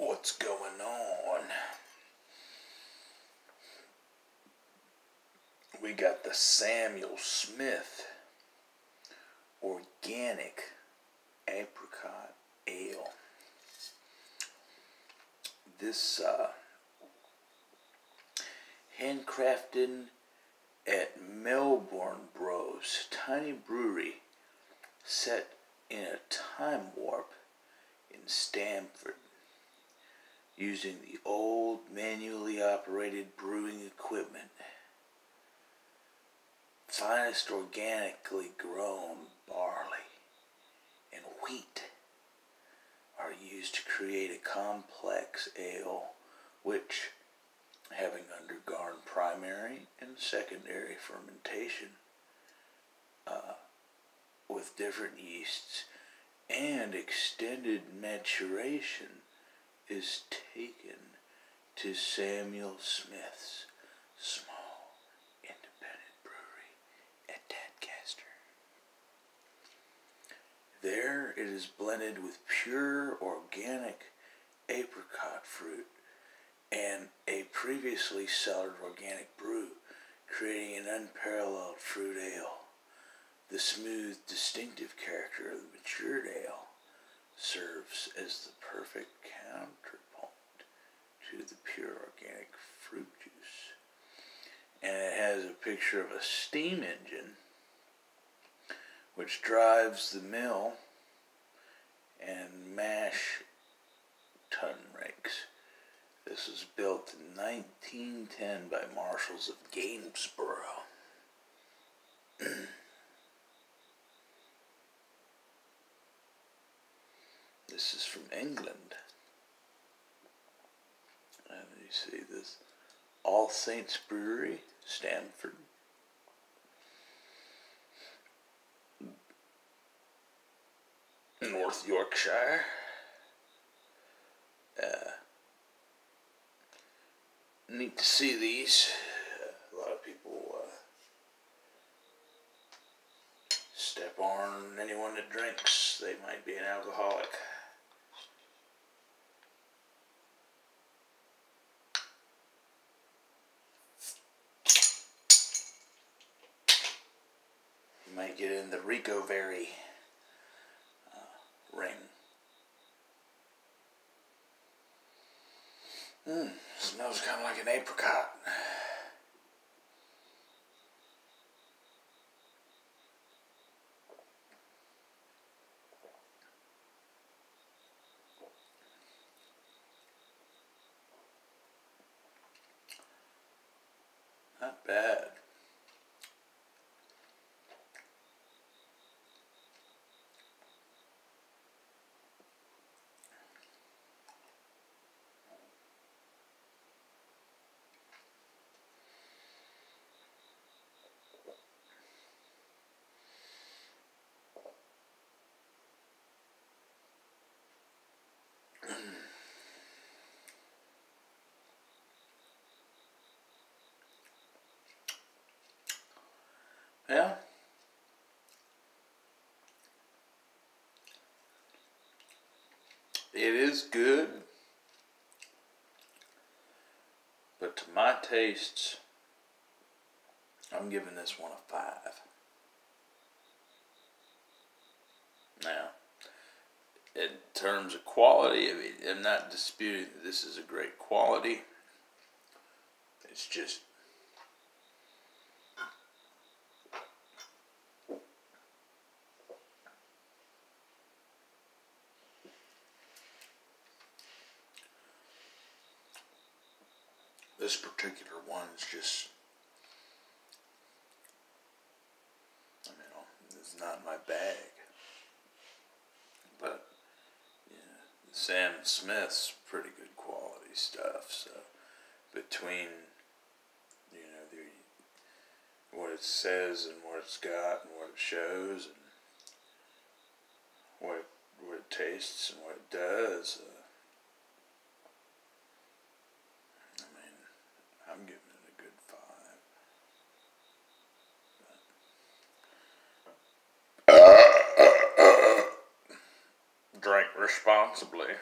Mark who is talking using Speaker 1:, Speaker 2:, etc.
Speaker 1: what's going on. We got the Samuel Smith Organic Apricot Ale. This uh, handcrafted at Melbourn Bros, tiny brewery set in a time warp in Stamford using the old manually operated brewing equipment. Finest organically grown barley and wheat are used to create a complex ale which, having undergone primary and secondary fermentation uh, with different yeasts and extended maturation, is taken to Samuel Smith's small independent brewery at Tadcaster. There it is blended with pure organic apricot fruit and a previously cellared organic brew, creating an unparalleled fruit ale. The smooth, distinctive character of the matured ale serves as the perfect counterpoint to the pure organic fruit juice. And it has a picture of a steam engine which drives the mill and mash tun rakes. This was built in 1910 by Marshall's of Gainsborough. this is from England. And you see this All Saints Brewery, Stamford. North Yorkshire. Uh, to see these. A lot of people uh, step on anyone that drinks. They might be an alcoholic. You might get in the Ricovery uh, ring. Mmm, smells kind of like an apricot. Not bad. Yeah. It is good. But to my tastes, I'm giving this one a five. Now, in terms of quality, I mean, I'm not disputing that this is a great quality. It's just this particular one is just I mean it's not my bag. But yeah, Sam Smith's pretty good quality stuff so between you know the what it says and what it's got and what it shows and what it, what it tastes and what it does uh, I'm giving it a good five. Drink responsibly.